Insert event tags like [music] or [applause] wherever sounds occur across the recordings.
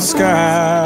sky.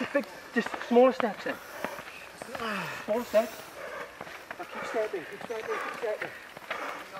Like, big, just smaller steps in. Smaller steps. Now keep stepping, keep stepping, keep stepping.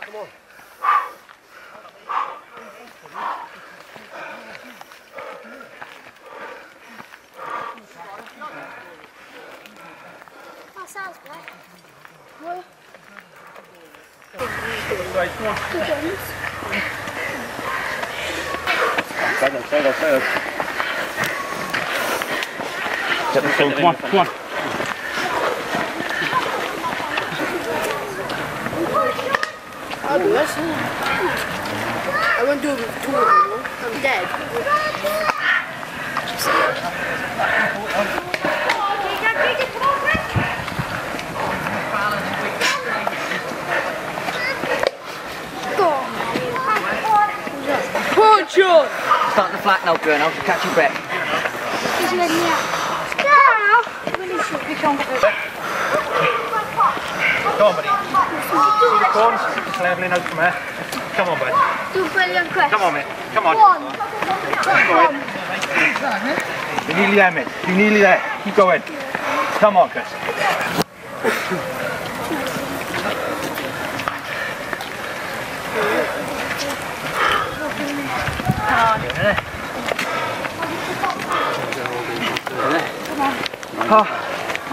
Come on. Right, come on. Side up, side up, side up. Get the phone, come on, come on. I'll do this. I won't do it with two of them. I'm dead. Punch on! Starting to flatten out, Gurn. I'll catch your breath. On, buddy. See the corns? Just leveling out from there. Come on, bud. Two billion questions. Come on, mate. Come on. One. You're nearly there, mate. You're nearly there. Keep going. Come on, Chris.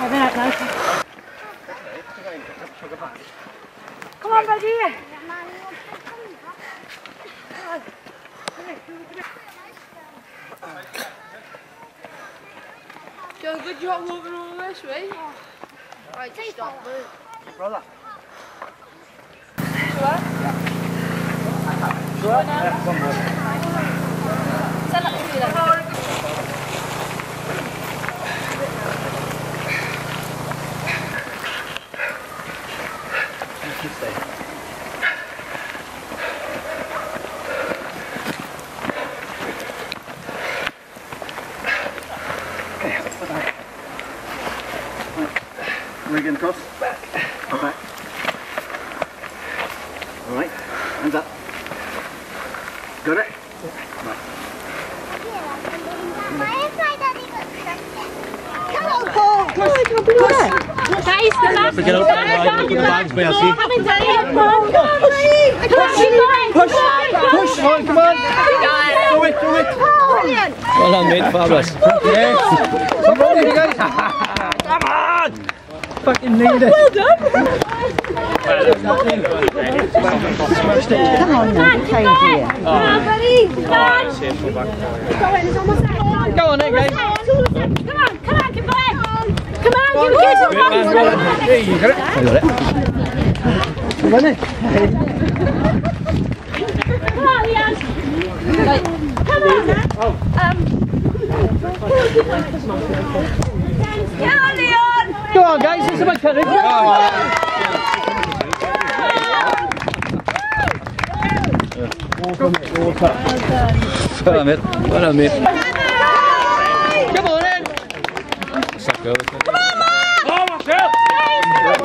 Come on, buddy. Joe, good job walking all this way. Right, stop. Move. Brother. Rigging across. Back. Back. Alright, hands up. Got it? Guys, come on. Get up there, right, the bags, may I see? Coming down. Come on. Push. Push, come on, come on. Do it, do it. Well done, mate, fabulous. Yes. Come on, you guys. [laughs] Come. Fucking need it. Well done. Smashed it. Come on. Come on, buddy. Come on. Go on then, guys. Come on, come on, come on, come on. Come on, you. Come come on. Hey, you it? I got it. Come on then. Come on, Leon. Come on. Um. Come on, Leon. Go on, guys. It's about courage. Well done, mate. Well done, mate. Come on in. Let's not go. Come on, Oh, my God. Come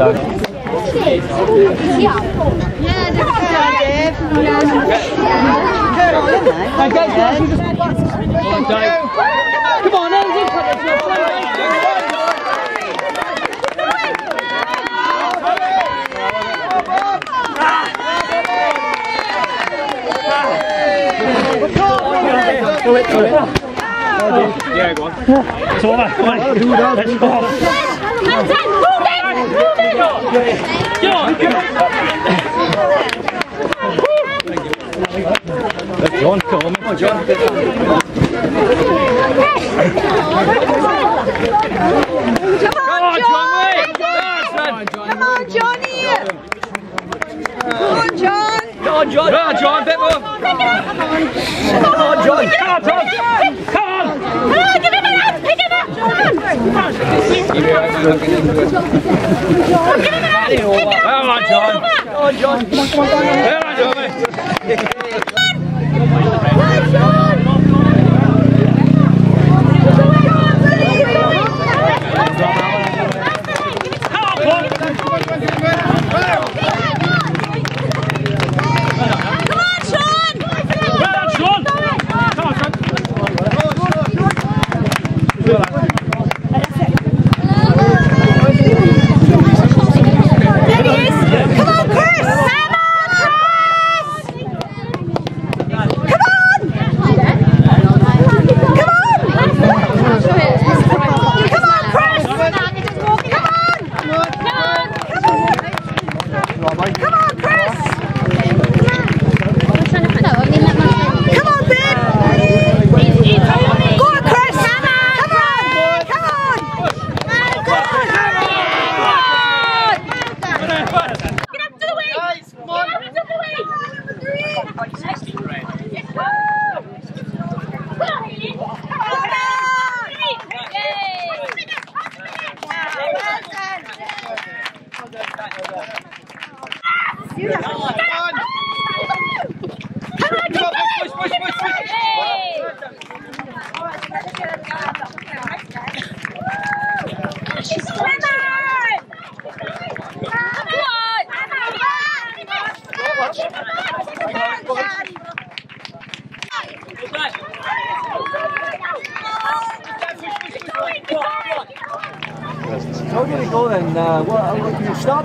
on, Dave. Come on. Put it to your front. Do it, do it. Yeah, go on. It's over. Come on. Let's go. Let John come. Come on, John. Come on, John, mate. Come on, Johnny. Come on, John. Come on, John. Come on, John. Bit more. Come on, John. Come on, John. Come on. Come Come on, John. Come on, John. Come on, John.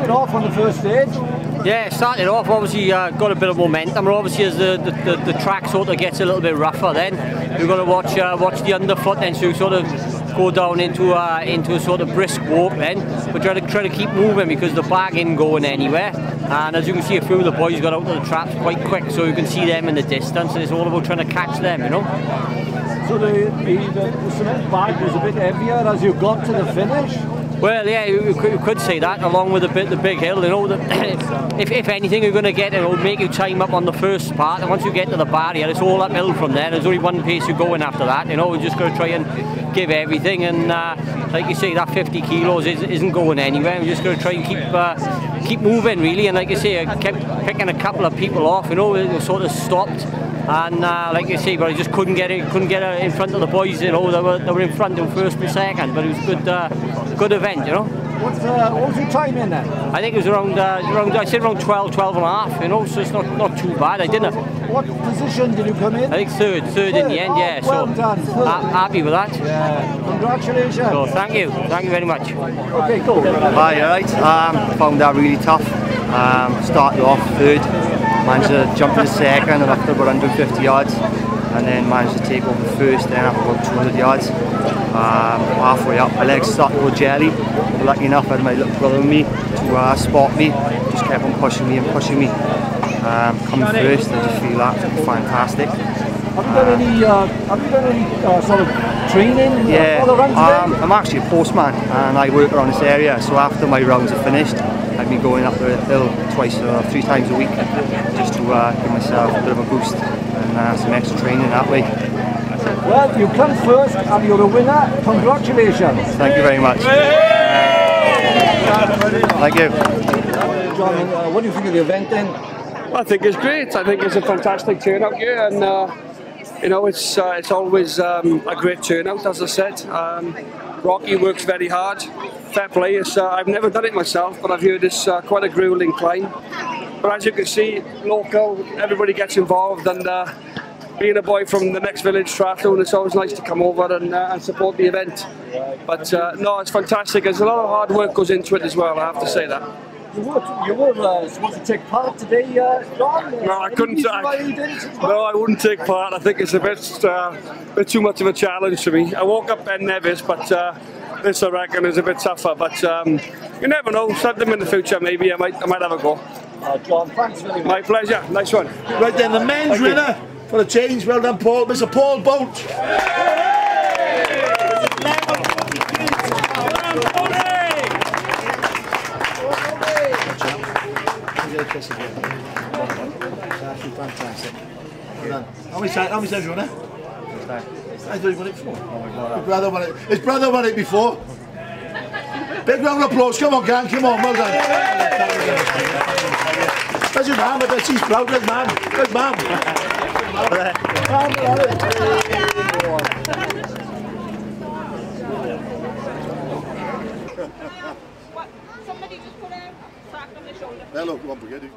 Started off on the first stage. Yeah, started off obviously uh, got a bit of momentum. Obviously, as the, the, the, the track sort of gets a little bit rougher, then we've got to watch uh, watch the underfoot. Then so you sort of go down into uh, into a sort of brisk walk. Then but try to try to keep moving because the bag isn't going anywhere. And as you can see, a few of the boys got out of the traps quite quick, so you can see them in the distance. And it's all about trying to catch them, you know. So the, the, the, the cement bag was a bit heavier as you got to the finish. Well, yeah, you, could, say that, along with the bit the big hill. You know, that [coughs] if, if anything, you're going to get it will make you time up on the first part, and once you get to the barrier, it's all uphill from there. There's only one pace you're going after that. You know, we're just going to try and give everything, and uh, like you say, that 50 kilos is, isn't going anywhere. We're just going to try and keep uh, keep moving really, and like you say, I kept picking a couple of people off. You know, it sort of stopped, and uh, like you say, but I just couldn't get it, couldn't get it in front of the boys. You know, they were they were in front in first and second, but it was good, uh, good event. You know. What's, uh, what was your time in then? I think it was around, uh, around I said around 12, 12 and a half, you know, so it's not, not too bad. I didn't. What position did you come in? I think third, third in the end, yeah. Well so done, third. ha- happy with that. Yeah. Congratulations. So thank you, thank you very much. Okay, cool. Hi, alright. Um, found that really tough. Um, started off third, managed to jump to the second and after about 150 yards, and then managed to take over first then after about 200 yards. Um, halfway up, my legs started to go jelly. Lucky enough, I had my little brother with me to uh, spot me. Just kept on pushing me and pushing me. Um, coming first, I just feel absolutely fantastic. Have you done any, uh, have you done any uh, sort of training Yeah, run today? um, I'm actually a postman and I work around this area. So after my rounds are finished, I've going up the hill twice or three times a week just to uh, give myself a bit of a boost and uh, some extra training that way. Well, you come first and you're a winner. Congratulations. Thank you very much. Thank you. John, uh, what do you think of the event then? I think it's great. I think it's a fantastic turnout here, and uh, you know it's uh, it's always um, a great turnout. As I said, um, Rocky works very hard. Fair play. It's, uh, I've never done it myself, but I've heard it's uh, quite a grueling climb. But as you can see, local, everybody gets involved, and uh, being a boy from the next village, Strathdon, it's always nice to come over and, uh, and support the event. But uh, no, it's fantastic. There's a lot of hard work goes into it as well. I have to say that. You were, you were uh, supposed to take part today, uh, John. No, I couldn't. I, why you didn't? no, I wouldn't take part. I think it's a bit, uh, bit too much of a challenge for me. I woke up Ben Nevis, but uh, this I reckon is a bit tougher. But um, you never know. Sometime in the future, maybe I might, I might have a go. Uh, John, thanks very much. My pleasure. Nice one. Right then, the men's Thank you. winner for the change. Well done, Paul. Mr. Paul Bolt. Fantastic. Many times? How many times you won it? I thought you won it before. Oh my His brother won it. His brother won it before. Big round of applause. Come on, gang. Come on. Well done. That's your mum. I bet she's proud. Good mum. Good mum. Somebody just put a sack on the shoulder. Hello, come on, Brigade.